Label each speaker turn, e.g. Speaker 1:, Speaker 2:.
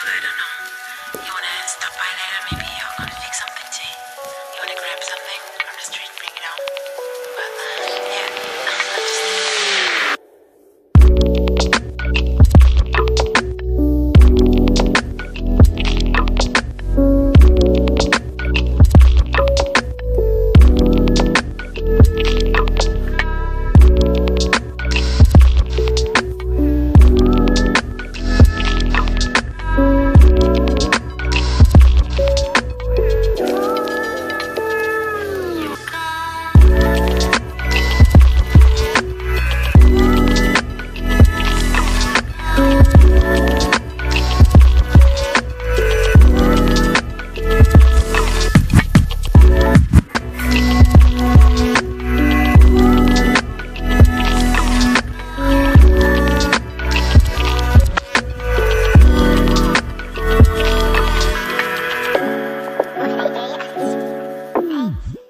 Speaker 1: I don't know.